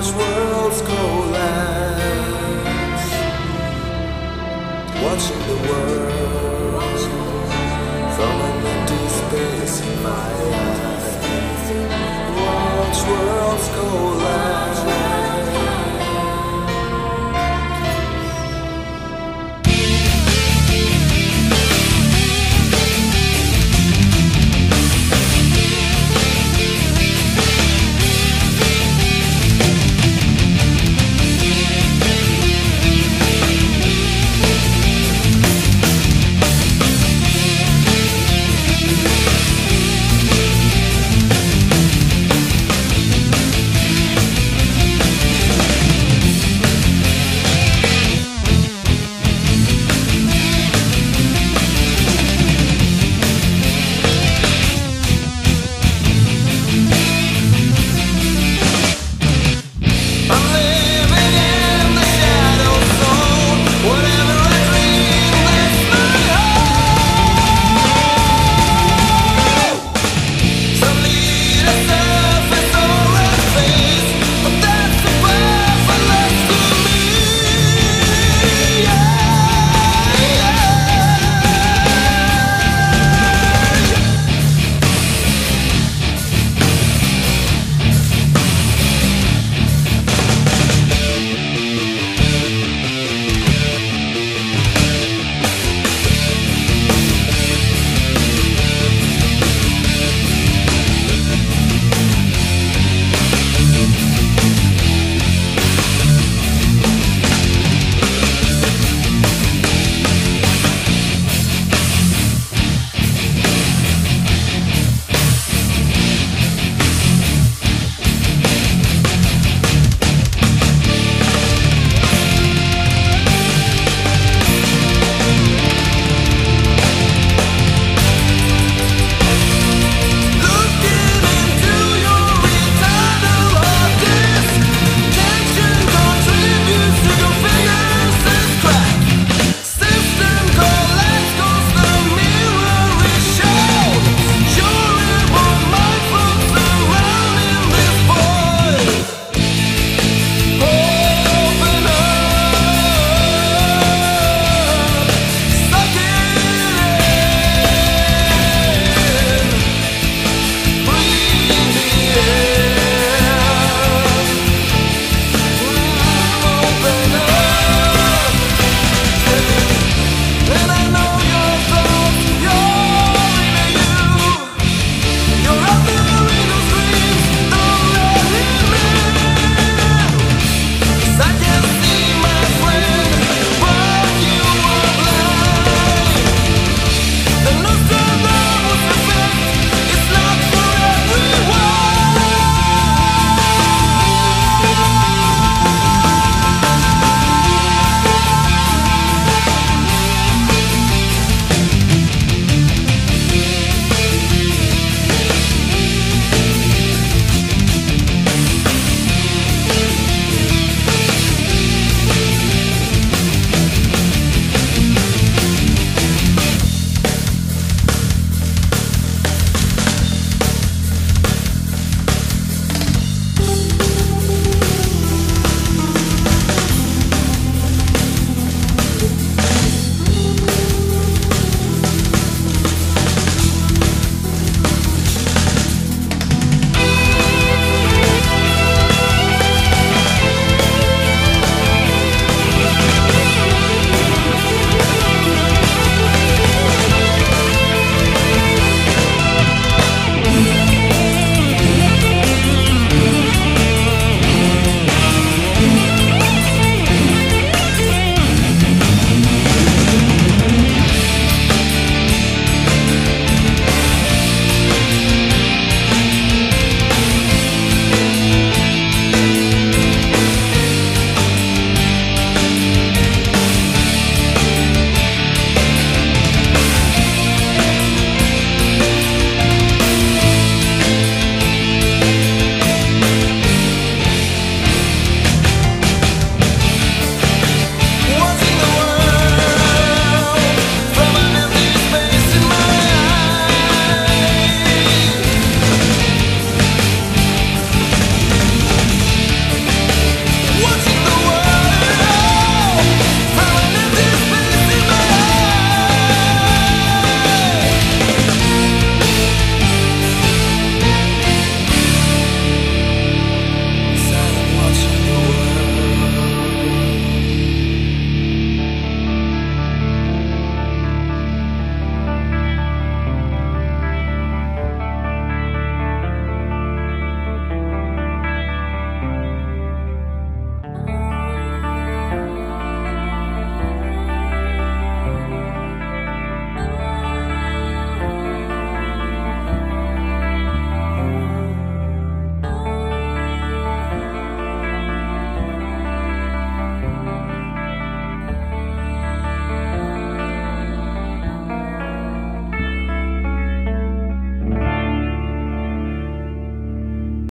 Watch worlds collapse. Watching the world from an empty space in my eyes. Watch worlds collapse.